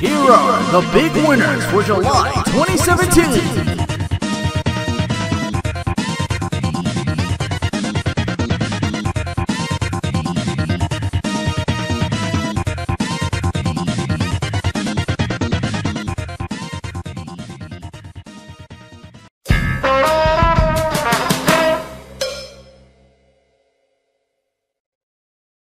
Here are the big winners for July 2017.